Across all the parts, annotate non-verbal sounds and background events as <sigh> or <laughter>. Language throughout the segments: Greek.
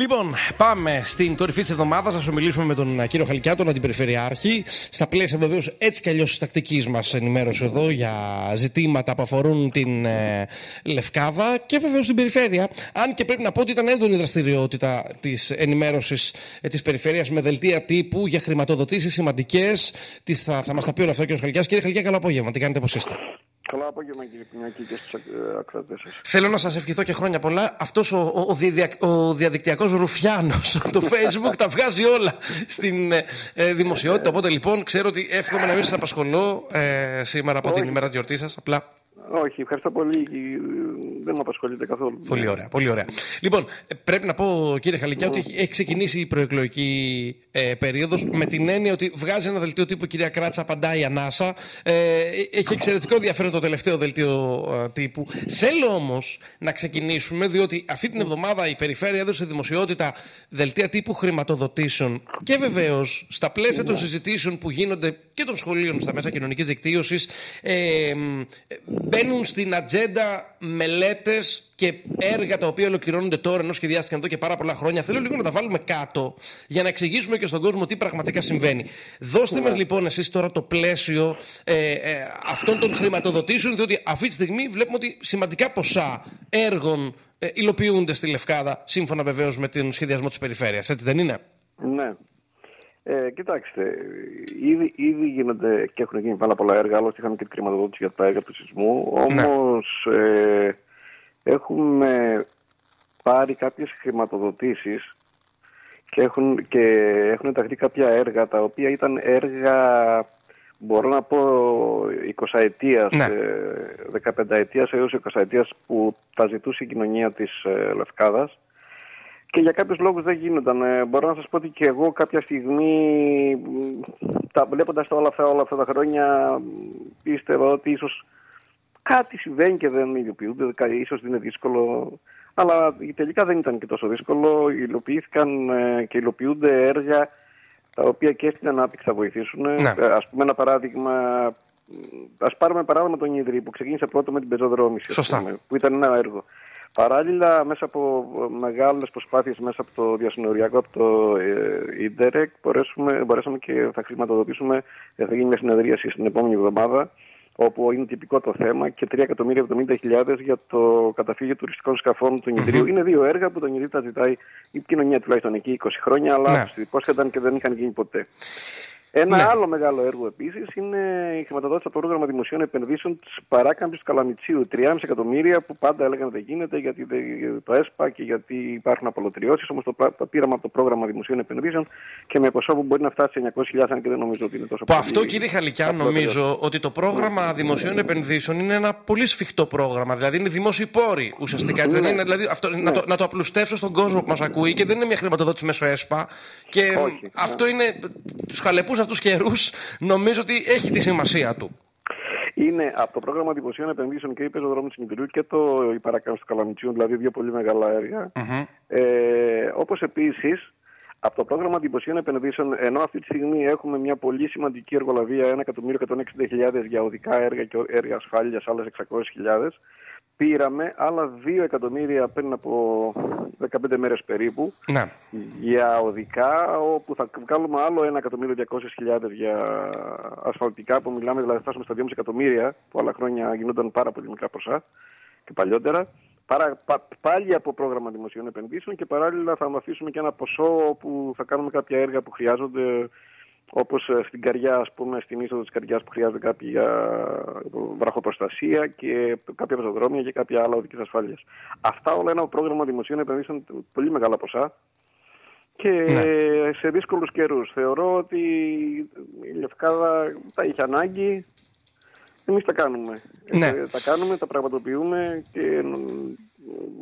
Λοιπόν, πάμε στην κορυφή της εβδομάδας. Θα μιλήσουμε με τον κύριο Χαλικιά, τον Αντιπεριφερειάρχη. Στα πλαίσια βεβαίως έτσι κι αλλιώς της τακτικής μας ενημέρωση εδώ για ζητήματα που αφορούν την ε, Λευκάδα και βεβαίως την περιφέρεια. Αν και πρέπει να πω ότι ήταν έντονη η δραστηριότητα της ενημέρωσης ε, της περιφέρειας με δελτία τύπου για χρηματοδοτήσεις σημαντικές. Θα, θα μας τα πει όλα αυτά ο κύριος Χαλικιά. Κύριε Χαλικιά, καλό απόγευμα. Τι κάνετε, πώς είστε; Καλό απόγευμα κύριε Πινιακή και στους ε, ακροατές σας. Θέλω να σας ευχηθώ και χρόνια πολλά. Αυτός ο, ο, ο, διδια, ο διαδικτυακός ρουφιάνος, <laughs> το facebook τα βγάζει όλα στην ε, ε, δημοσιότητα. Οπότε λοιπόν ξέρω ότι εύχομαι να μην σας απασχολώ ε, σήμερα από την ημέρα της γιορτής σας. Απλά όχι, ευχαριστώ πολύ. Δεν με απασχολείται καθόλου. Πολύ ωραία, πολύ ωραία. Λοιπόν, πρέπει να πω κύριε Χαλικιά ότι έχει ξεκινήσει η προεκλογική ε, περίοδος με την έννοια ότι βγάζει ένα δελτίο τύπου κυρία Κράτσα, απαντάει ανάσα. Ε, έχει εξαιρετικό ενδιαφέρον το τελευταίο δελτίο ε, τύπου. Θέλω όμως να ξεκινήσουμε, διότι αυτή την εβδομάδα η Περιφέρεια έδωσε δημοσιότητα δελτία τύπου χρηματοδοτήσεων και βεβαίως στα πλαίσια των συζητήσεων που γίνονται και των σχολείων στα μέσα κοινωνικής δικτύωσης. Ε, μπαίνουν στην ατζέντα μελέτες και έργα τα οποία ολοκληρώνονται τώρα ενώ σχεδιάστηκαν εδώ και πάρα πολλά χρόνια. Θέλω λίγο να τα βάλουμε κάτω για να εξηγήσουμε και στον κόσμο τι πραγματικά συμβαίνει. Δώστε μας λοιπόν εσείς τώρα το πλαίσιο ε, ε, αυτών των χρηματοδοτήσεων, διότι αυτή τη στιγμή βλέπουμε ότι σημαντικά ποσά έργων ε, υλοποιούνται στη Λευκάδα, σύμφωνα βεβαίως με τον σχεδιασμό της περιφέρειας. Έτσι δεν είναι; Ναι. Ε, κοιτάξτε, ήδη, ήδη γίνονται και έχουν γίνει πάρα πολλά έργα, άλλωστε είχαμε και την χρηματοδότηση για τα έργα του σεισμού, ναι. όμως ε, έχουμε πάρει κάποιες χρηματοδοτήσεις και έχουν, και έχουν ενταχθεί κάποια έργα τα οποία ήταν έργα μπορώ να πω 20 ετίας, ναι. 15 ετίας έως 20 ετίας που τα ζητούσε η κοινωνία της ε, Λευκάδας και για κάποιους λόγους δεν γίνονταν. Ε, μπορώ να σας πω ότι και εγώ κάποια στιγμή, τα, βλέποντας όλα αυτά, όλα αυτά τα χρόνια, πίστευα ότι ίσως κάτι συμβαίνει και δεν υλοποιούνται, ίσως δεν είναι δύσκολο. Αλλά τελικά δεν ήταν και τόσο δύσκολο. Υλοποιήθηκαν ε, και υλοποιούνται έργα τα οποία και στην ανάπτυξη θα βοηθήσουν. Ναι. Ε, ας πούμε ένα παράδειγμα, ας πάρουμε παράδειγμα τον Ιδρύ που ξεκίνησε πρώτο με την πεζοδρόμηση, που ήταν ένα έργο. Παράλληλα, μέσα από μεγάλες προσπάθειες, μέσα από το διασυνοριακό, από το Ιντερεκ, μπορέσαμε και θα χρηματοδοτήσουμε, θα γίνει μια συνεδρίαση στην επόμενη εβδομάδα, όπου είναι τυπικό το θέμα και 3.070.000 για το καταφύγιο τουριστικών σκαφών του Ιδρύου. Είναι δύο έργα που το Ιδρύο τα ζητάει η κοινωνία τουλάχιστον εκεί 20 χρόνια, αλλά ναι. υπόσχεταν και δεν είχαν γίνει ποτέ. Ένα ναι. άλλο μεγάλο έργο επίσης είναι η χρηματοδότηση από το πρόγραμμα δημοσίων επενδύσεων της παράκαμψης του Καλαμιτσίου. 3,5 εκατομμύρια που πάντα έλεγαν ότι δεν γίνεται γιατί το ΕΣΠΑ και γιατί υπάρχουν απολωτριώσεις. Όμως το, το πήραμε από το πρόγραμμα δημοσίων επενδύσεων και με ποσό που μπορεί να φτάσει σε 900.000, αν και δεν νομίζω ότι είναι τόσο πολύ. Αυτό κύριε Χαλικιά, νομίζω ότι το πρόγραμμα δημοσίων επενδύσεων είναι ένα πολύ σφιχτό πρόγραμμα. Δηλαδή είναι δημόσιοι πόροι ουσιαστικά. Ναι. Δεν είναι, δηλαδή, αυτό, ναι. να, το, να το απλουστεύσω στον κόσμο που μας ακούει και δεν είναι μια χρηματοδότηση μέσω ΕΣΠΑ. Και Όχι, αυτό είναι τους χαλεπούς αυτού καιρούς νομίζω ότι έχει τη σημασία του. Είναι από το πρόγραμμα δημοσίων επενδύσεων και η πεζοδρόμη της Μητρίου και το η παράκαμψη του Καλαμιτσίου, δηλαδή δύο πολύ μεγάλα έργα. Mm-hmm. Ε, Όπως επίσης από το πρόγραμμα δημοσίων επενδύσεων, ενώ αυτή τη στιγμή έχουμε μια πολύ σημαντική εργολαβία, 1.160.000 για οδικά έργα και έργα ασφάλειας, άλλες 600.000, πήραμε άλλα 2 εκατομμύρια πριν από 15 μέρες περίπου ναι. για οδικά, όπου θα βγάλουμε άλλο 1.200.000 για ασφαλτικά, που μιλάμε δηλαδή φτάσουμε στα 2,5 εκατομμύρια, που άλλα χρόνια γινόταν πάρα πολύ μικρά ποσά και παλιότερα. Παρά, πα, πάλι από πρόγραμμα δημοσίων επενδύσεων και παράλληλα θα αφήσουμε και ένα ποσό που θα κάνουμε κάποια έργα που χρειάζονται όπως ε, στην Καριά, ας πούμε, στην είσοδο της Καριάς που χρειάζεται κάποια βραχοπροστασία και κάποια πεζοδρόμια και κάποια άλλα οδικής ασφάλειας. Αυτά όλα ένα πρόγραμμα δημοσίων επενδύσεων πολύ μεγάλα ποσά και ναι. σε δύσκολους καιρούς. Θεωρώ ότι η Λευκάδα τα είχε ανάγκη, εμείς τα κάνουμε. Ναι. Ε, τα κάνουμε, τα πραγματοποιούμε και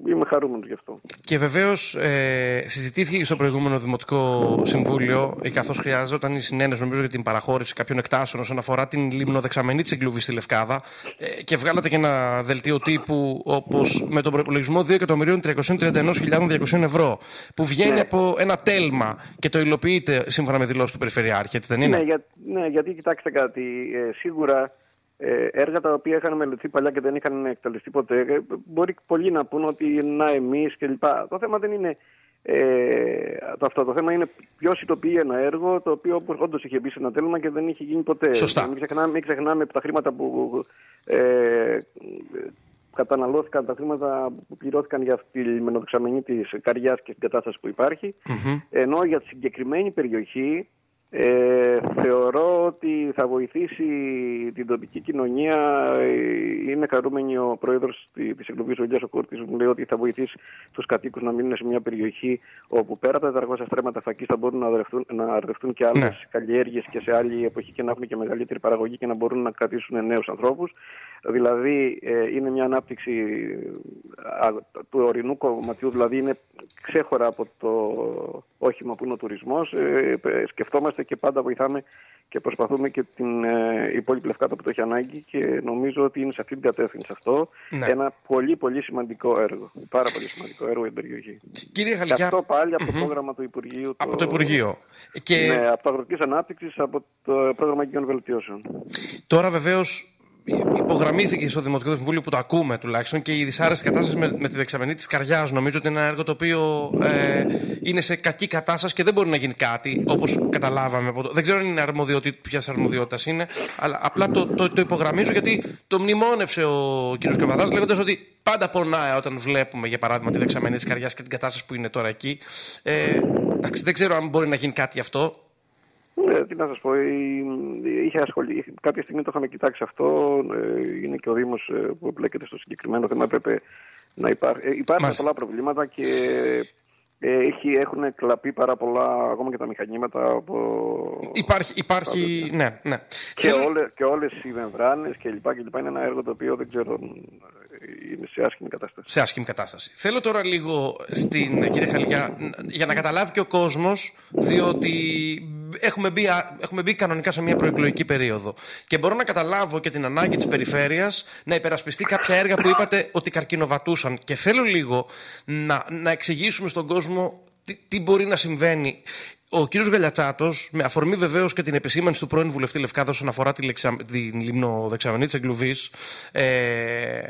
είμαι χαρούμενος γι' αυτό. Και βεβαίως ε, συζητήθηκε και στο προηγούμενο Δημοτικό Συμβούλιο, ή καθώς χρειάζονταν η συνένεση νομίζω για την παραχώρηση κάποιων εκτάσεων όσον αφορά την λιμνοδεξαμενή της εγκλούβη στη Λευκάδα. Ε, και βγάλατε και ένα δελτίο τύπου όπως με τον προπολογισμό 2.331.200 ευρώ, που βγαίνει ναι. από ένα τέλμα και το υλοποιείται σύμφωνα με δηλώσεις του Περιφερειάρχη, έτσι δεν είναι; Ναι, για, ναι γιατί κοιτάξτε κάτι. Ε, σίγουρα ε, έργα τα οποία είχαν μελετηθεί παλιά και δεν είχαν εκτελεστεί ποτέ, ε, μπορεί πολλοί να πούν ότι να εμείς κλπ. Το θέμα δεν είναι ε, το, αυτό το θέμα είναι ποιος υλοποιεί ένα έργο το οποίο όντως είχε μπει σε ένα τέλμα και δεν είχε γίνει ποτέ. Σωστά. Μην ξεχνάμε, μην ξεχνάμε τα χρήματα που ε, καταναλώθηκαν, τα χρήματα που πληρώθηκαν για αυτή τη λιμενοδεξαμενή της καρδιά και την κατάσταση που υπαρχει Ενώ για τη συγκεκριμένη περιοχή ε, θεωρώ ότι θα βοηθήσει την τοπική κοινωνία. Ε, είναι χαρούμενοι ο πρόεδρος της εκλογής ο Γιάννης Κούρτης μου λέει ότι θα βοηθήσει τους κατοίκους να μείνουν σε μια περιοχή όπου πέρα από τα 400 στρέμματα φακής θα μπορούν να αρδευτούν, να και άλλες ναι. καλλιέργειες και σε άλλη εποχή και να έχουν και μεγαλύτερη παραγωγή και να μπορούν να κρατήσουν νέους ανθρώπους. Δηλαδή ε, είναι μια ανάπτυξη του ορεινού κομματιού, δηλαδή είναι ξέχωρα από το όχημα που είναι ο τουρισμός. Ε, σκεφτόμαστε και πάντα βοηθάμε και προσπαθούμε και την ε, υπόλοιπη Λευκάδα που το έχει ανάγκη και νομίζω ότι είναι σε αυτή την κατεύθυνση αυτό ναι. ένα πολύ πολύ σημαντικό έργο. Πάρα πολύ σημαντικό έργο για την περιοχή. Κύριε Χαλικιά... Και αυτό πάλι από το πρόγραμμα του Υπουργείου. Από το, το Υπουργείο. Και... Ναι, από το Αγροτικής Ανάπτυξης, από το πρόγραμμα Κοινών Βελτιώσεων. Τώρα βεβαίως υπογραμμίθηκε στο Δημοτικό Συμβούλιο που το ακούμε τουλάχιστον και η δυσάρεστη κατάσταση με, με τη δεξαμενή της καρδιά. Νομίζω ότι είναι ένα έργο το οποίο ε, είναι σε κακή κατάσταση και δεν μπορεί να γίνει κάτι όπως καταλάβαμε. Από το... Δεν ξέρω αν είναι αρμοδιότητα, ποιας αρμοδιότητας είναι, αλλά απλά το, το, το υπογραμμίζω γιατί το μνημόνευσε ο κ. Καβαδάς λέγοντας ότι πάντα πονάει όταν βλέπουμε για παράδειγμα τη δεξαμενή της καρδιά και την κατάσταση που είναι τώρα εκεί. Ε, εντάξει, δεν ξέρω αν μπορεί να γίνει κάτι αυτό. Ναι, τι να σας πω, είχε ασχολεί, κάποια στιγμή το είχαμε κοιτάξει αυτό, ε, είναι και ο Δήμος ε, που εμπλέκεται στο συγκεκριμένο θέμα, έπρεπε να υπάρχει. Ε, υπάρχουν πολλά προβλήματα και έχει, έχουν κλαπεί πάρα πολλά, ακόμα και τα μηχανήματα από... Υπάρχει, υπάρχει, ναι, ναι. Και, όλε, και όλες οι μεμβράνες και λοιπά και λοιπά είναι ένα έργο το οποίο δεν ξέρω είναι σε άσχημη κατάσταση. Σε άσχημη κατάσταση. Θέλω τώρα λίγο στην κύριε Χαλιά για να καταλάβει και ο κόσμος διότι έχουμε μπει, έχουμε μπει κανονικά σε μια προεκλογική περίοδο. Και μπορώ να καταλάβω και την ανάγκη της περιφέρειας να υπερασπιστεί κάποια έργα που είπατε ότι καρκινοβατούσαν. Και θέλω λίγο να, να εξηγήσουμε στον κόσμο τι, τι μπορεί να συμβαίνει. Ο κύριος Γαλιατσάτο, με αφορμή βεβαίως και την επισήμανση του πρώην βουλευτή Λευκάδο όσον αφορά τη λεξα... την λιμνοδεξαμενή της Εγκλουβής, ε,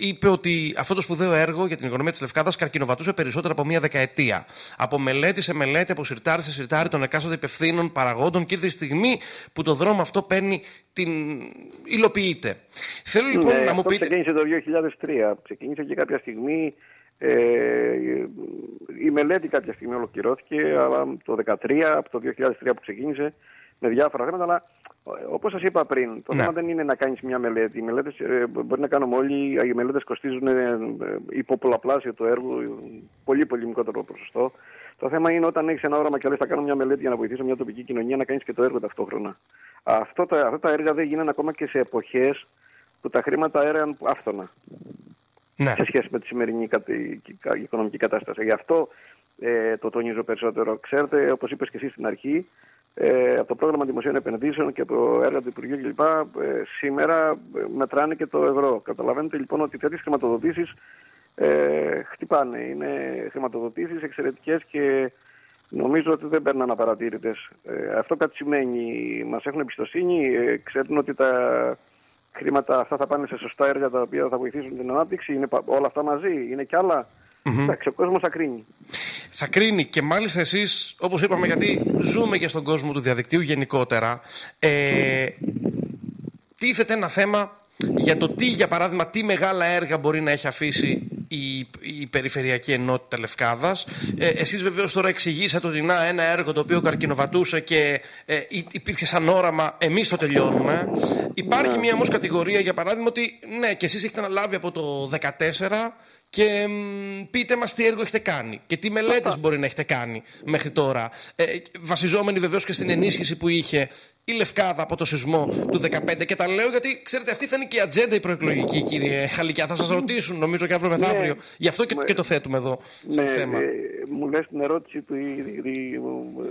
είπε ότι αυτό το σπουδαίο έργο για την οικονομία της Λευκάδας καρκινοβατούσε περισσότερο από μία δεκαετία. Από μελέτη σε μελέτη, από σιρτάρι σε σιρτάρι των εκάστοτε υπευθύνων παραγόντων και ήρθε η στιγμή που το δρόμο αυτό παίρνει την. υλοποιείται. Θέλω λοιπόν ναι, να μου πείτε. Ξεκίνησε το 2003. Ξεκίνησε και κάποια στιγμή ε, η μελέτη κάποια στιγμή ολοκληρώθηκε, αλλά το 2013, από το 2003 που ξεκίνησε, με διάφορα θέματα, αλλά όπως σας είπα πριν, το ναι. θέμα δεν είναι να κάνεις μια μελέτη. Οι μελέτες ε, μπορεί να κάνουμε όλοι, οι μελέτες κοστίζουν ε, υπό πολλαπλάσιο το έργο, πολύ πολύ μικρότερο ποσοστό. Το θέμα είναι όταν έχεις ένα όραμα και λες θα κάνω μια μελέτη για να βοηθήσω μια τοπική κοινωνία να κάνεις και το έργο ταυτόχρονα. Αυτό τα, αυτά τα έργα δεν γίνανε ακόμα και σε εποχές που τα χρήματα έρεαν άφθονα ναι. σε σχέση με τη σημερινή οικονομική κατάσταση. Γι' αυτό ε, το τονίζω περισσότερο. Ξέρετε, όπως είπες και εσύ στην αρχή, ε, από το πρόγραμμα δημοσίων επενδύσεων και από το έργο του Υπουργείου κλπ. Ε, σήμερα ε, μετράνε και το ευρώ. Καταλαβαίνετε λοιπόν ότι τέτοιες χρηματοδοτήσεις ε, χτυπάνε. Είναι χρηματοδοτήσεις εξαιρετικές και νομίζω ότι δεν παίρνουν απαρατήρητες. Ε, αυτό κάτι σημαίνει, μας έχουν εμπιστοσύνη, ε, ξέρουν ότι τα χρήματα αυτά θα πάνε σε σωστά έργα τα οποία θα βοηθήσουν την ανάπτυξη. Είναι όλα αυτά μαζί, είναι κι άλλα. Mm-hmm. Εντάξει, ο κόσμος θα κρίνει. Θα κρίνει και μάλιστα εσείς, όπως είπαμε, γιατί ζούμε και στον κόσμο του διαδικτύου γενικότερα, ε, τίθεται ένα θέμα για το τι, για παράδειγμα, τι μεγάλα έργα μπορεί να έχει αφήσει η, η Περιφερειακή Ενότητα Λευκάδας. Ε, εσείς βεβαίως τώρα εξηγήσατε ότι να, ένα έργο το οποίο καρκινοβατούσε και ε, υπήρξε σαν όραμα, εμείς το τελειώνουμε. Υπάρχει μια όμως κατηγορία, για παράδειγμα, ότι ναι, και εσείς έχετε αναλάβει από το 2014 και πείτε μας τι έργο έχετε κάνει και τι μελέτες μπορεί να έχετε κάνει μέχρι τώρα. Ε, βασιζόμενοι βεβαίως και στην ενίσχυση που είχε η Λευκάδα από το σεισμό του 2015. Και τα λέω γιατί, ξέρετε, αυτή θα είναι και η ατζέντα η προεκλογική, κύριε Χαλικιά. Θα σας ρωτήσουν, νομίζω, και αύριο μεθαύριο. Ναι, Γι' αυτό και, και, το θέτουμε εδώ ναι, σαν θέμα. Ε, μου λες την ερώτηση του,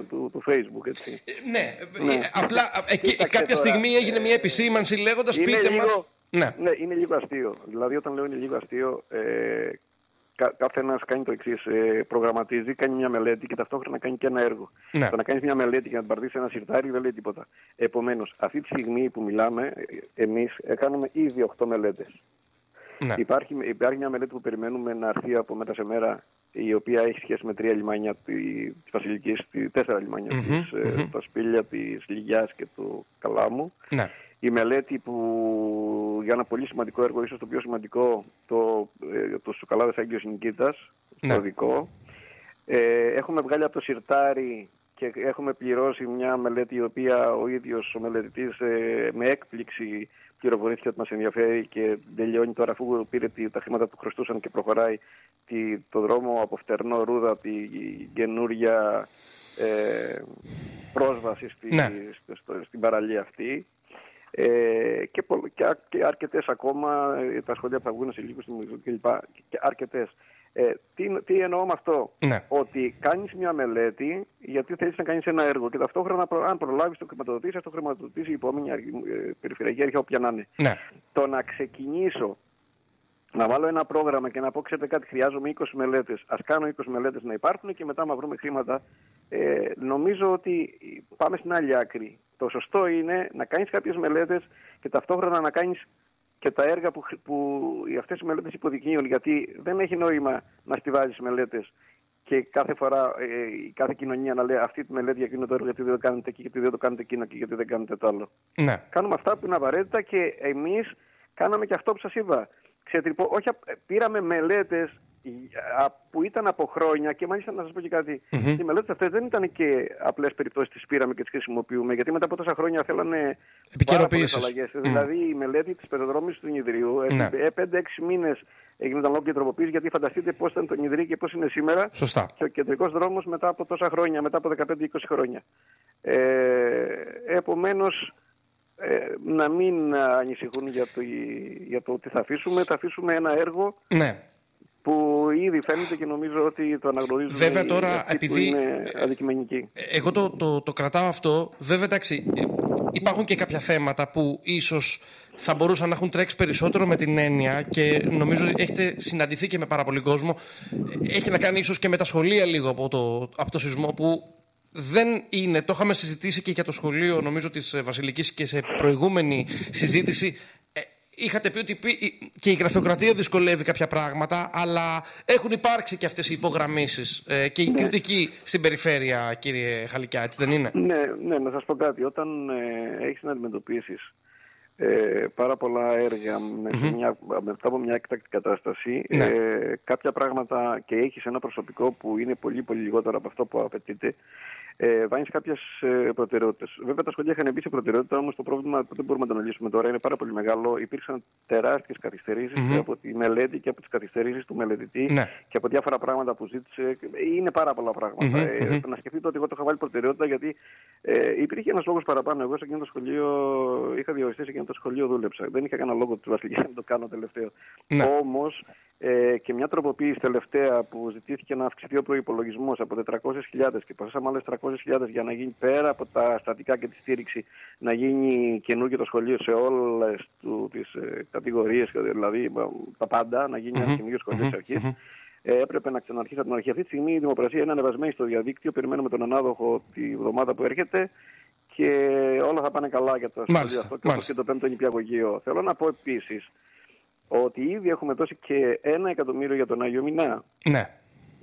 του, του, Facebook, έτσι. Ε, ναι, ναι. Ε, απλά εκεί, κάποια στιγμή έγινε μια επισήμανση λέγοντας πείτε μας. Ναι. ναι, είναι λίγο αστείο. Δηλαδή, όταν λέω είναι λίγο αστείο, ε, κα, κάθε ένα κάνει το εξής. Ε, προγραμματίζει, κάνει μια μελέτη και ταυτόχρονα κάνει και ένα έργο. Ναι. Το να κάνεις μια μελέτη και να την παρτίσει ένα σιρτάρι δεν λέει τίποτα. Επομένως, αυτή τη στιγμή που μιλάμε, εμείς κάνουμε ήδη 8 μελέτες. Ναι. Υπάρχει, υπάρχει μια μελέτη που περιμένουμε να έρθει από μέρα σε μέρα η οποία έχει σχέση με τρία λιμάνια τη, της Βασιλικής, τη, τέσσερα λιμάνια Μμμ, της, ε, μμμ. τα Σπήλια, της Λιγιάς και του Καλάμου. Ναι. Η μελέτη που για ένα πολύ σημαντικό έργο, ίσως το πιο σημαντικό, το, ε, το Σουκαλάδες Άγγιος Νικήτας, Ναι. το δικό. Ε, έχουμε βγάλει από το σιρτάρι και έχουμε πληρώσει μια μελέτη η οποία ο ίδιος ο μελετητής ε, με έκπληξη πληροφορήθηκε ότι μας ενδιαφέρει και τελειώνει τώρα αφού πήρε τη- τα χρήματα που χρωστούσαν και προχωράει τη, το δρόμο από Φτερνό Ρούδα τη καινούρια ε, πρόσβαση στη, Ναι. στο- στο- στην παραλία αυτή. Ε, και, πο- και, α- και αρκετές ακόμα, ε, τα σχολεία που θα βγουν σε λίγο στην κλπ. Και, και αρκετές. Ε, τι, τι εννοώ με αυτό; Ναι. Ότι κάνεις μια μελέτη γιατί θέλεις να κάνεις ένα έργο και ταυτόχρονα προ- αν προλάβεις το χρηματοδοτήσεις, θα το χρηματοδοτήσει η επόμενη αρχή- ε, περιφερειακή αρχή όποια να είναι. Ναι. Το να ξεκινήσω να βάλω ένα πρόγραμμα και να πω, ξέρετε κάτι, χρειάζομαι 20 μελέτες. Ας κάνω 20 μελέτες να υπάρχουν και μετά, άμα βρούμε χρήματα, ε, νομίζω ότι πάμε στην άλλη άκρη. Το σωστό είναι να κάνεις κάποιες μελέτες και ταυτόχρονα να κάνεις και τα έργα που, χρ- που οι- αυτές οι μελέτες υποδεικνύουν. Γιατί δεν έχει νόημα να στηβάζεις μελέτες και κάθε φορά ε, η κάθε κοινωνία να λέει αυτή τη μελέτη για εκείνο το έργο γιατί δεν το κάνετε εκεί, γιατί δεν το κάνετε εκείνο και γιατί δεν κάνετε το άλλο Ναι. κάνουμε αυτά που είναι απαραίτητα και εμείς κάναμε και αυτό που σας είπα. Ξετρυπώ, όχι, απ- ε, πήραμε μελέτες ε, α, που ήταν από χρόνια και μάλιστα να σας πω και κάτι. Μμμ. Οι μελέτες αυτές δεν ήταν και απλές περιπτώσεις τις πήραμε και τις χρησιμοποιούμε γιατί μετά από τόσα χρόνια θέλανε πάρα πολλές Επικαιροποιήσεις. αλλαγές. Μμ. Δηλαδή η μελέτη της πεζοδρόμησης του Νιδρίου Ναι. ε, 5-6 μήνες έγιναν λόγω και τροποποίηση γιατί φανταστείτε πώς ήταν το Νιδρύ και πώς είναι σήμερα Σωστά. και ο κεντρικός δρόμος μετά από τόσα χρόνια, μετά από 15-20 χρόνια. Ε, επομένως, ε, να μην ανησυχούν για το, για το ότι θα αφήσουμε. Θα αφήσουμε ένα έργο Ναι. Που ήδη φαίνεται και νομίζω ότι το αναγνωρίζουν Βέβαια οι τώρα, αυτοί που επειδή- είναι αδικημενικοί. Εγώ το, το, το κρατάω αυτό. Βέβαια, εντάξει, ε, υπάρχουν και κάποια θέματα που ίσως θα μπορούσαν να έχουν τρέξει περισσότερο με την έννοια και νομίζω ότι έχετε συναντηθεί και με πάρα πολύ κόσμο. Ε, Έχει να κάνει ίσως και με τα σχολεία λίγο από το, από το σεισμό που δεν είναι, το είχαμε συζητήσει και για το σχολείο νομίζω της ε, Βασιλικής και σε προηγούμενη συζήτηση ε, Είχατε πει ότι πι- και η γραφειοκρατία δυσκολεύει κάποια πράγματα, αλλά έχουν υπάρξει και αυτές οι υπογραμμίσεις ε, και η κριτική στην περιφέρεια, κύριε Χαλικιά, έτσι δεν είναι; Ναι, ναι, να σας πω κάτι. Όταν ε, έχεις να αντιμετωπίσεις ε, πάρα πολλά έργα με, μια, μετά από μια έκτακτη κατάσταση, Ναι. ε, κάποια πράγματα και έχεις ένα προσωπικό που είναι πολύ πολύ λιγότερο από αυτό που απαιτείται, ε, βάζεις κάποιες ε, προτεραιότητες. Βέβαια τα σχολεία είχαν μπει σε προτεραιότητα, όμως το πρόβλημα που δεν μπορούμε να το αναλύσουμε τώρα είναι πάρα πολύ μεγάλο. Υπήρξαν τεράστιες καθυστερήσεις Μμμ. από τη μελέτη και από τις καθυστερήσεις του μελετητή Ναι. και από διάφορα πράγματα που ζήτησε. Είναι πάρα πολλά πράγματα. Μμμ, Ε, μμμ. να σκεφτείτε ότι εγώ το είχα βάλει προτεραιότητα γιατί ε, υπήρχε ένας λόγος παραπάνω. Εγώ σε εκείνο το σχολείο είχα διοριστεί σε εκείνο το σχολείο δούλεψα. Δεν είχα κανένα λόγο του Βασιλική να το κάνω τελευταίο. Ναι. Όμως ε, και μια τροποποίηση τελευταία που ζητήθηκε να αυξηθεί ο προϋπολογισμός από 400.000 και προσθέσαμε άλλες 300.000 για να γίνει πέρα από τα στατικά και τη στήριξη να γίνει καινούργιο το σχολείο σε όλες του, τις ε, κατηγορίες, δηλαδή ε, τα πάντα, να γίνει ένας Μμμ, καινούργιος σχολείος μμμ, της αρχής. μμμ. Ε, έπρεπε να ξαναρχίσει από την αρχή. Αυτή τη στιγμή η δημοπρασία είναι ανεβασμένη στο διαδίκτυο. Περιμένουμε τον ανάδοχο τη εβδομάδα που έρχεται και όλα θα πάνε καλά για το σχολείο Μάλιστα, αυτό και όπως μάλιστα. και το πέμπτο νηπιαγωγείο. Θέλω να πω επίσης ότι ήδη έχουμε δώσει και ένα εκατομμύριο για τον Άγιο Μινά. Ναι.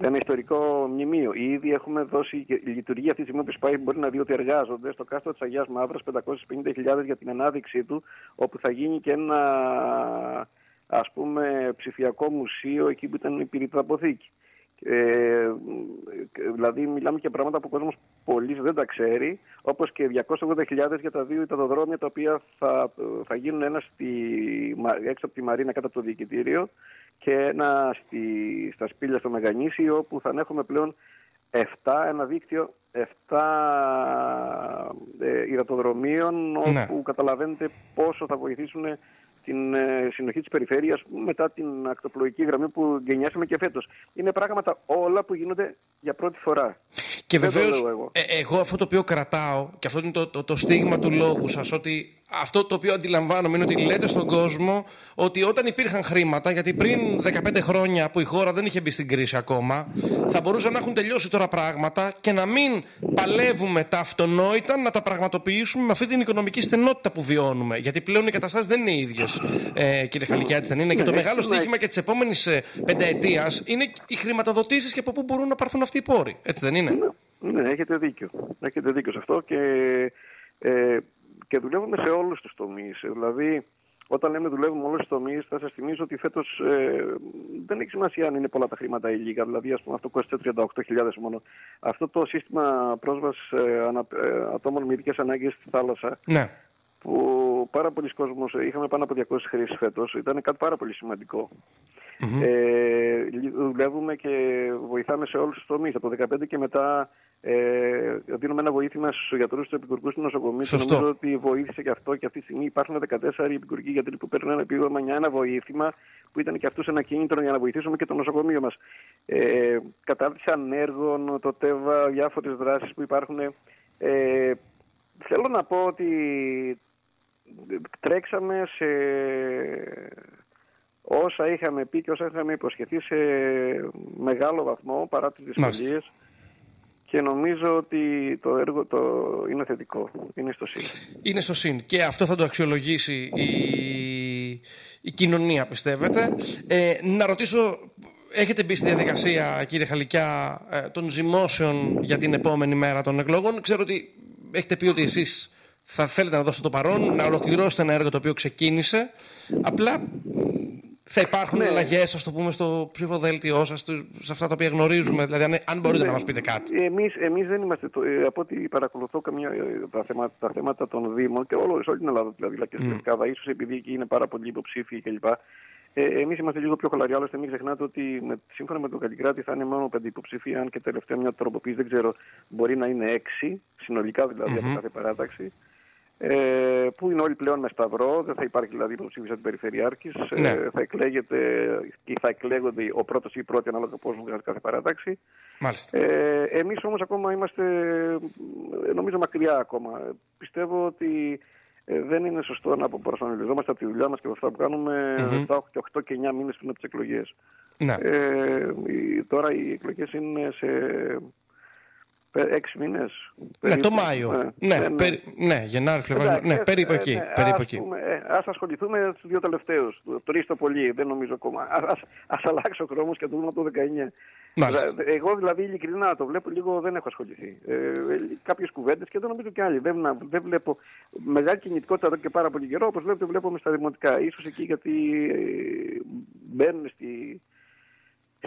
Ένα ιστορικό μνημείο. Ήδη έχουμε δώσει και η λειτουργία αυτή τη στιγμή που πάει μπορεί να δει ότι εργάζονται στο κάστρο της Αγίας Μαύρας 550.000 για την ανάδειξή του όπου θα γίνει και ένα ας πούμε ψηφιακό μουσείο εκεί που ήταν η πυρητά αποθήκη. Ε, δηλαδή μιλάμε και πράγματα που ο κόσμος πολύς δεν τα ξέρει όπως και 280.000 για τα δύο ιταδοδρόμια τα οποία θα, θα γίνουν ένα στη, Μα- έξω από τη Μαρίνα κάτω από το διοικητήριο και ένα στη, στα σπήλια στο Μεγανήσι όπου θα έχουμε πλέον 7, ένα δίκτυο 7 ε, υδατοδρομίων Ναι. όπου καταλαβαίνετε πόσο θα βοηθήσουν την ε, συνοχή της περιφέρειας μετά την ακτοπλοϊκή γραμμή που γενιάσαμε και φέτος. Είναι πράγματα όλα που γίνονται για πρώτη φορά. Και Δεν το βεβαίως, λέω εγώ. εγώ αυτό το οποίο κρατάω, και αυτό είναι το, το, το στίγμα του λόγου σας, ότι αυτό το οποίο αντιλαμβάνομαι είναι ότι λέτε στον κόσμο ότι όταν υπήρχαν χρήματα, γιατί πριν 15 χρόνια που η χώρα δεν είχε μπει στην κρίση ακόμα, θα μπορούσαν να έχουν τελειώσει τώρα πράγματα και να μην παλεύουμε τα αυτονόητα να τα πραγματοποιήσουμε με αυτή την οικονομική στενότητα που βιώνουμε. Γιατί πλέον οι καταστάσεις δεν είναι ίδιες, ε, κύριε Χαλικιά, έτσι δεν είναι. Και το ναι, μεγάλο ναι. στοίχημα και της επόμενης ε, πενταετίας είναι οι χρηματοδοτήσεις και από πού μπορούν να πάρθουν αυτοί οι πόροι. Έτσι δεν είναι; Ναι, ναι έχετε δίκιο. Έχετε δίκιο σε αυτό και. Ε, και δουλεύουμε σε όλους τους τομείς. Δηλαδή, όταν λέμε δουλεύουμε όλους τους τομείς, θα σας θυμίσω ότι φέτος ε, δεν έχει σημασία αν είναι πολλά τα χρήματα ή λίγα. Δηλαδή, ας πούμε, αυτό κόστησε 38.000 μόνο. Αυτό το σύστημα πρόσβασης ε, ανα, ε, ατόμων με ειδικές ανάγκες στη θάλασσα, ναι. Που πάρα πολλοί κόσμος, ε, είχαμε πάνω από 200 χρήσεις φέτος, ήταν κάτι πάρα πολύ σημαντικό. Mm-hmm. Ε, δουλεύουμε και βοηθάμε σε όλους τους τομείς. Από το 2015 και μετά ε, δίνουμε ένα βοήθημα στους γιατρούς του επικουρικού του νοσοκομείου και νομίζω ότι βοήθησε και αυτό και αυτή τη στιγμή υπάρχουν 14 επικουρικοί γιατροί που παίρνουν ένα επίδομα για ένα βοήθημα που ήταν και αυτούς ένα κίνητρο για να βοηθήσουμε και το νοσοκομείο μας. Ε, κατάρτιση ανέργων, το ΤΕΒΑ, διάφορες δράσεις που υπάρχουν. Ε, θέλω να πω ότι τρέξαμε σε όσα είχαμε πει και όσα είχαμε υποσχεθεί σε μεγάλο βαθμό παρά τις δυσκολίες και νομίζω ότι το έργο το είναι θετικό. Είναι στο ΣΥΝ. Είναι στο ΣΥΝ και αυτό θα το αξιολογήσει η, η κοινωνία πιστεύετε. Ε, να ρωτήσω, έχετε μπει στη διαδικασία κύριε Χαλικιά ε, των ζυμώσεων για την επόμενη μέρα των εκλογών; Ξέρω ότι έχετε πει ότι εσείς θα θέλετε να δώσετε το παρόν, να ολοκληρώσετε ένα έργο το οποίο ξεκίνησε. Απλά θα υπάρχουν ναι. αλλαγές, ας το πούμε, στο ψηφοδέλτιό σας, σε αυτά τα οποία γνωρίζουμε. Δηλαδή, αν, αν μπορείτε ναι. να μας πείτε κάτι. Εμείς εμείς δεν είμαστε. Το, ε, από ό,τι παρακολουθώ καμιά, ε, τα, θέματα, τα θέματα των Δήμων και όλο, σε όλη την Ελλάδα, δηλαδή, και στην Ελλάδα, mm. ίσως επειδή εκεί είναι πάρα πολλοί υποψήφοι κλπ. Ε, Εμείς είμαστε λίγο πιο χαλαροί. Άλλωστε, μην ξεχνάτε ότι με, σύμφωνα με τον Καλλικράτη θα είναι μόνο πέντε υποψήφοι, αν και τελευταία μια τροποποίηση δεν ξέρω, μπορεί να είναι έξι, συνολικά δηλαδή mm-hmm. από κάθε παράταξη ε, που είναι όλοι πλέον με σταυρό, δεν θα υπάρχει δηλαδή υποψήφιος αντιπεριφερειάρχης, ε, ναι. θα εκλέγεται και θα εκλέγονται ο πρώτος ή η πρώτη ανάλογα πώς βγάζει κάθε παράταξη. Μάλιστα. Ε, εμείς όμως ακόμα είμαστε ε, νομίζω μακριά ακόμα. Πιστεύω ότι ε, δεν είναι σωστό να προσανατολιζόμαστε από τη δουλειά μας και από αυτά που κάνουμε mm-hmm. 7 και 8 και 9 μήνες πριν από τις εκλογές. Ναι. Ε, τώρα οι εκλογές είναι σε Έξι μήνες. Ναι, το Μάιο. Ναι, ναι, ναι. Περί, ναι Γενάρη, Φλεβάρι. Ναι, περίπου εκεί. Ναι, περίπου εκεί. Ε, ας ασχοληθούμε με τους δύο τελευταίους. Τρεις το πολύ, δεν νομίζω ακόμα. Ας, ας αλλάξει ο χρόνος και το δούμε από το 19. Μάλιστα. Εγώ δηλαδή ειλικρινά το βλέπω λίγο δεν έχω ασχοληθεί. Ε, κάποιες κουβέντες και δεν νομίζω και άλλοι. Δεν, δεν βλέπω μεγάλη κινητικότητα εδώ και πάρα πολύ καιρό όπως βλέπετε βλέπουμε στα δημοτικά. Ίσως εκεί γιατί ε, μπαίνουν στη,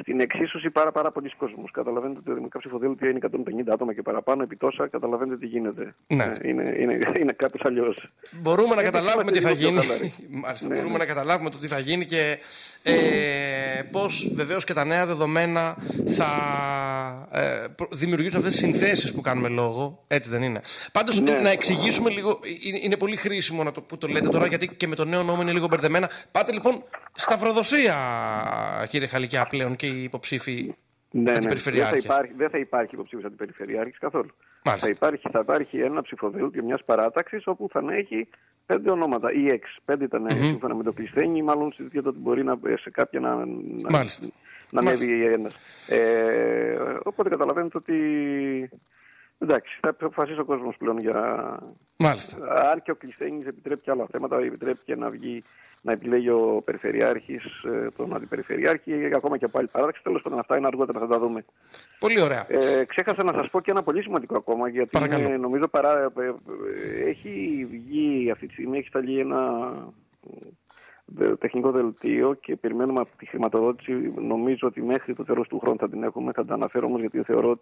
στην εξίσωση πάρα, πάρα πολλοί κόσμος. Καταλαβαίνετε ότι το δημοτικά ψηφοδέλτιο είναι 150 άτομα και παραπάνω επί τόσα, καταλαβαίνετε τι γίνεται. Ναι. Ε, είναι, είναι, είναι κάπως αλλιώς. Μπορούμε να καταλάβουμε τι θα γίνει. <laughs> Μάλιστα, ναι, μπορούμε ναι. να καταλάβουμε το τι θα γίνει και ε, πώς βεβαίως και τα νέα δεδομένα θα ε, δημιουργήσουν αυτές τις συνθέσεις που κάνουμε λόγο. Έτσι δεν είναι. Πάντως ναι. να εξηγήσουμε λίγο, είναι, είναι πολύ χρήσιμο να το, που το λέτε τώρα γιατί και με το νέο νόμο είναι λίγο μπερδεμένα. Πάτε λοιπόν σταυροδοσία κύριε Χαλικιά πλέον και οι υποψήφοι ναι, ναι. Δεν θα υπάρχει, δεν θα υπάρχει υποψήφιος αντιπεριφερειάρχης καθόλου. Θα υπάρχει, θα υπάρχει ένα ψηφοδέλτιο μιας παράταξης όπου θα έχει πέντε ονόματα ή έξι. Πέντε ήταν mm-hmm. σύμφωνα με το Κλεισθένη, μάλλον συζητιέται ότι μπορεί να, σε κάποια να, να, να ανέβει ένας. Ε, οπότε καταλαβαίνετε ότι Εντάξει, θα αποφασίσει ο κόσμος πλέον για... Μάλιστα. Αν και ο Κλεισθένης επιτρέπει και άλλα θέματα, επιτρέπει και να βγει να επιλέγει ο Περιφερειάρχης, ε, τον Αντιπεριφερειάρχη, ακόμα και από άλλη παράδοξη. Τέλος πάντων, αυτά είναι αργότερα, θα τα δούμε. Πολύ ωραία. Ε, ξέχασα να σας πω και ένα πολύ σημαντικό ακόμα, γιατί είναι, νομίζω παρά, ε, ε, έχει βγει αυτή τη στιγμή, έχει σταλεί ένα τεχνικό δελτίο και περιμένουμε από τη χρηματοδότηση. Νομίζω ότι μέχρι το τέλος του χρόνου θα την έχουμε. Θα τα αναφέρω όμως γιατί θεωρώ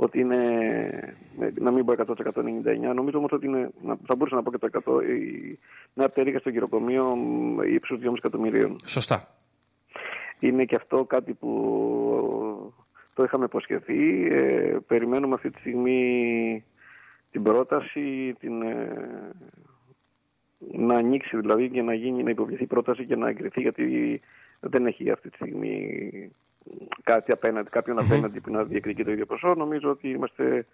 ότι είναι, να μην πω 100-199, νομίζω όμως ότι είναι, θα μπορούσα να πω και το 100, η Νέα Πτέρυγα στο γυροκομείο ύψους 2,5 εκατομμυρίων. Σωστά. Είναι και αυτό κάτι που το είχαμε υποσχεθεί. Ε, περιμένουμε αυτή τη στιγμή την πρόταση, την, ε, να ανοίξει δηλαδή και να γίνει, να υποβληθεί πρόταση και να εγκριθεί γιατί δεν έχει αυτή τη στιγμή κάτι απέναντι, κάποιον mm-hmm. απέναντι που να διεκδικεί το ίδιο ποσό. Νομίζω ότι είμαστε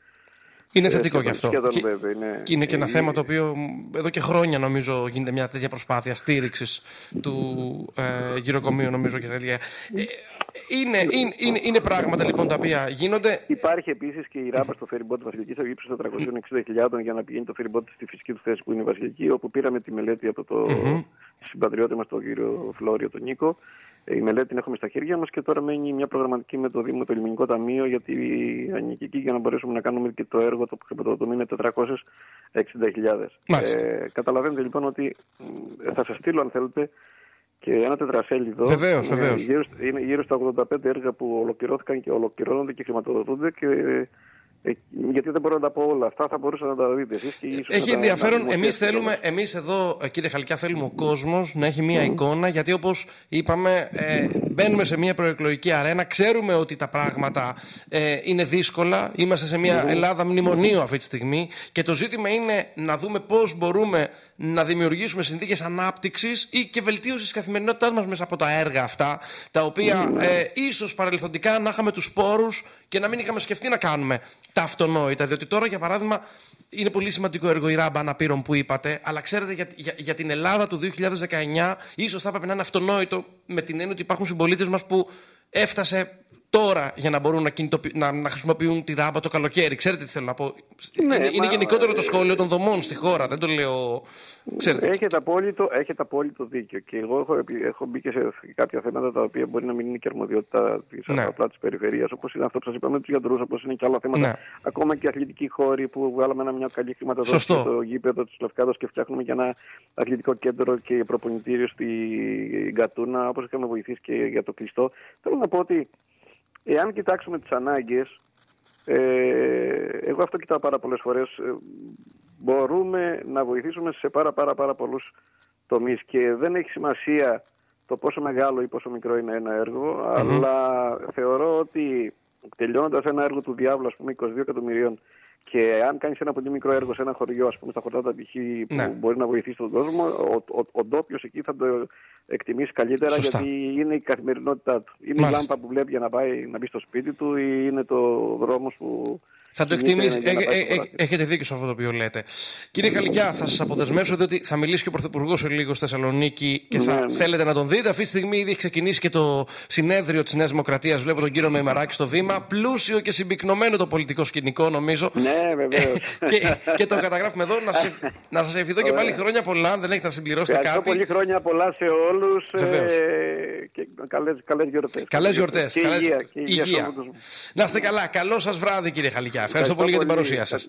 Είναι θετικό γι' αυτό. Σχεδόν Και, βέβαια. Είναι, και είναι και ένα ε, θέμα το οποίο μ, εδώ και χρόνια νομίζω γίνεται μια τέτοια προσπάθεια στήριξης του ε, γυροκομείου, νομίζω και τέτοια. Ε, είναι, είναι, είναι, είναι πράγματα λοιπόν τα οποία γίνονται. Υπάρχει επίσης και η ράμπα στο φεριμπότ της Βασιλικής στο ύψο 460.000 για να πηγαίνει το φεριμπότ στη φυσική του θέση που είναι η Βασιλική, όπου πήραμε τη μελέτη από το συμπατριώτη μας, τον κύριο Φλόριο, τον Νίκο. Ε, Η μελέτη την έχουμε στα χέρια μας και τώρα μένει μια προγραμματική με το Δήμο, το Ελληνικό Ταμείο, γιατί ανήκει εκεί για να μπορέσουμε να κάνουμε και το έργο το που χρηματοδοτούμε είναι 460.000. Μάλιστα. Ε, καταλαβαίνετε λοιπόν ότι μ, θα σας στείλω αν θέλετε και ένα τετρασέλιδο. Βεβαίως, Ε, βεβαίως. γύρω, σ- είναι γύρω στα 85 έργα που ολοκληρώθηκαν και ολοκληρώνονται και χρηματοδοτούνται και ε, γιατί δεν μπορώ να τα πω όλα αυτά, θα μπορούσατε να τα δείτε εσείς και ίσως να Έχει τα- ενδιαφέρον. να Εμείς δημοσιεύσετε θέλουμε, εμείς εδώ, ε, κύριε Χαλκιά, θέλουμε ο κόσμος να έχει μία εικόνα. Γιατί όπως είπαμε, ε, μπαίνουμε σε μία προεκλογική αρένα. Ξέρουμε ότι τα πράγματα ε, είναι δύσκολα. Είμαστε σε μία Ελλάδα μνημονίου αυτή τη στιγμή. Και το ζήτημα είναι να δούμε πώς μπορούμε να δημιουργήσουμε συνθήκες ανάπτυξης ή και βελτίωσης της καθημερινότητάς μας μέσα από τα έργα αυτά. Τα οποία ε, ίσως παρελθοντικά να είχαμε τους πόρους και να μην είχαμε σκεφτεί να κάνουμε τα αυτονόητα. Διότι τώρα, για παράδειγμα, είναι πολύ σημαντικό έργο η ράμπα αναπήρων που είπατε, αλλά ξέρετε για, για, για την Ελλάδα του 2019 ίσως θα έπρεπε να είναι αυτονόητο με την έννοια ότι υπάρχουν συμπολίτες μας που έφτασε τώρα για να μπορούν να, κινητοποιη- να, να χρησιμοποιούν τη ράμπα το καλοκαίρι. Ξέρετε τι θέλω να πω. Ναι, είναι, είναι μα- γενικότερο το σχόλιο των δομών στη χώρα, δεν το λέω... Ξέρετε. Έχετε απόλυτο, έχετε απόλυτο δίκιο. Και εγώ έχω, επι- έχω μπει και σε κάποια θέματα τα οποία μπορεί να μην είναι και αρμοδιότητα τη Ναι. απλά της περιφερεια, όπως είναι αυτό που σας είπαμε, τους γιατρούς, όπως είναι και άλλα θέματα. Ναι. Ακόμα και αθλητικοί χώροι που βγάλαμε ένα, μια καλή χρηματοδότηση Σωστό. στο γήπεδο της Λευκάδο και φτιάχνουμε και ένα αθλητικό κέντρο και προπονητήριο στη Γκατούνα, όπως είχαμε βοηθήσει και για το κλειστό. Θέλω να πω ότι εάν κοιτάξουμε τις ανάγκες, ε, εγώ αυτό κοιτάω πάρα πολλές φορές. ε, μπορούμε να βοηθήσουμε σε πάρα πάρα πάρα πολλούς τομείς και δεν έχει σημασία το πόσο μεγάλο ή πόσο μικρό είναι ένα έργο, αλλά θεωρώ ότι τελειώνοντας ένα έργο του διάβλου, ας πούμε 22 εκατομμυρίων και αν κάνεις ένα πολύ μικρό έργο σε ένα χωριό, ας πούμε στα χωριά π.χ. που Ναι. μπορείς να βοηθήσεις τον κόσμο, ο, ο, ο ντόπιος εκεί θα το εκτιμήσεις καλύτερα Σωστά. γιατί είναι η καθημερινότητά του. Είναι Μάλιστα. η λάμπα που βλέπει για να πάει να μπει στο σπίτι του ή είναι το δρόμος που Θα το κινείται εκτιμήσεις. για να Ε, πάει ε, στο ε, χωράφι. έχετε δίκιο σε αυτό το οποίο λέτε. Κύριε Χαλικιά, θα σας αποδεσμεύσω διότι θα μιλήσει και ο Πρωθυπουργός σε λίγο στη Θεσσαλονίκη και θα Ναι, ναι. θέλετε να τον δείτε. Αυτή τη στιγμή ήδη έχει ξεκινήσει και το συνέδριο της Νέας Δημοκρατίας. Βλέπω τον κύριο Νοημαράκη στο βήμα. Πλούσιο και συμπυκνωμένο το πολιτικό σκηνικό, νομίζω. Ναι, βεβαίως. <laughs> και, και το καταγράφουμε εδώ. Να, σε, να σας ευχηθώ και πάλι χρόνια πολλά. Αν δεν έχετε να συμπληρώσετε Ευχαριστώ κάτι. πολύ χρόνια πολλά σε όλους Βεβαίως. ε, και καλές, καλές γιορτές. Καλές γιορτές. Και υγεία. Και υγεία σε όλο τον κόσμο. Να είστε καλά. Καλό σας βράδυ, κύριε Χαλικιά. Ευχαριστώ πολύ για την παρουσία σας.